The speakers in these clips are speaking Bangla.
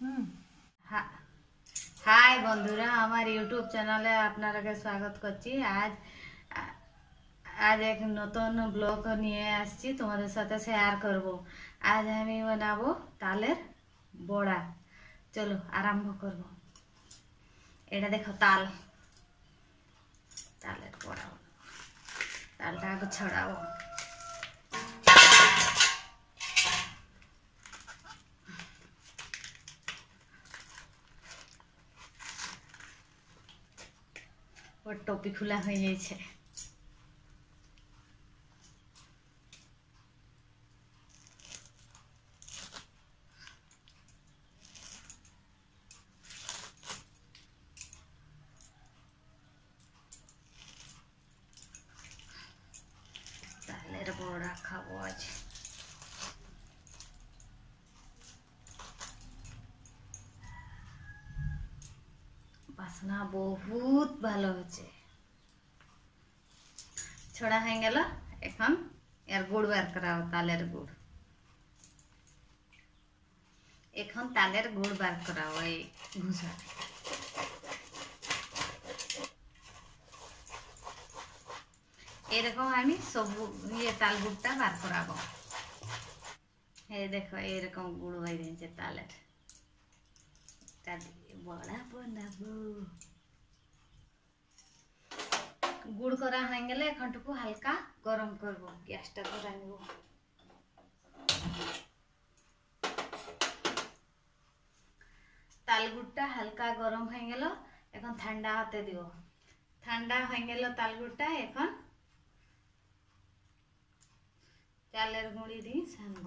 হুম হাই বন্ধুরা, আমার ইউটিউব চ্যানেলে আপনারাকে স্বাগত করছি। আজ আজ এক নতুন ব্লগ নিয়ে আসছি, তোমাদের সাথে শেয়ার করব। আজ আমি বানাবো তালের বড়া। চলো, আরম্ভ করব। এটা দেখো, তাল। তালের বড়া। তালটা আগে ছড়াবো। ওর টপি খোলা হয়ে গেছে। বড়া খাব আজ। বাসনা বহুত ভালো হচ্ছে ছড়া হয়ে গেল, এখন এর গুড় বের করাও তালের গুড়। এখন তালের গুড় বার করাও এই ঘুষা এরকম আমি সব ইয়ে তাল গুড়টা বার করাবো। এই দেখো, এরকম গুড় বাইরেছে তালের। এটা দিয়ে বড়া বানাবো গুড় করা হয়ে গেলে এখানটুকু হালকা গরম করব গ্যাসটা ধরে নিব তাল গুড়টা হালকা গরম হয়ে গেল এখন ঠান্ডা হতে দিব ঠান্ডা হয়ে গেল তাল গুড়টা এখন চালের গুঁড়ি দিয়ে ছানব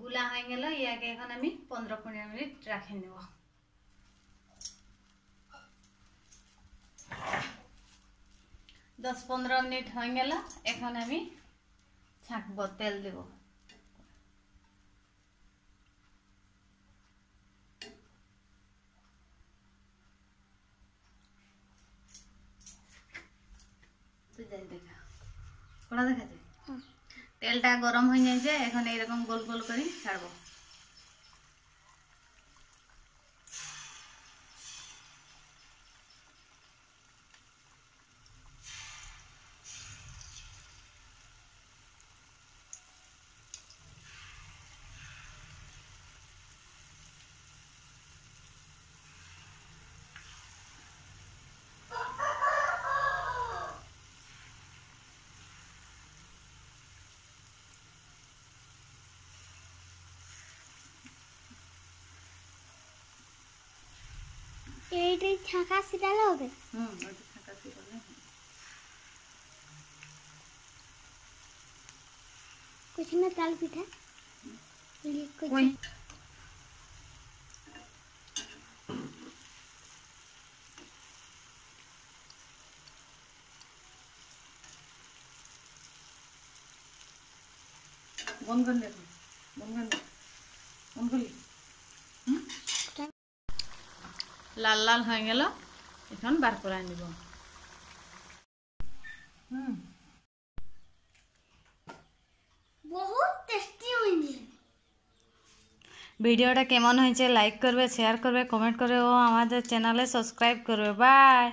গুলা হয়ে গেল ইয়াকে এখন আমি পনেরো পনেরো মিনিট রাখে নেব। দশ পনেরো মিনিট হয়ে গেল, এখন আমি ছাঁকবো, তেল দেব। দেখা কড়া দেখা তেলটা গরম হয়ে যায় এখন এরকম গোল গোল করে ছাড়বো। এইটাই ছাঁকা সেটালে হবে হুম ওইটা থাকা ছিল না কুছ না তাল পিঠা লিক ওই করছে বন্ধ করে দেখো বন্ধ করে দে। লাল লাল হয়ে গেল এখন বার করে নিব। হুম। বহুত টেস্টি হয়েছে ভিডিওটা কেমন হয়েছে লাইক করবে শেয়ার করবে কমেন্ট করবে ও আমাদের চ্যানেলে সাবস্ক্রাইব করবে। বাই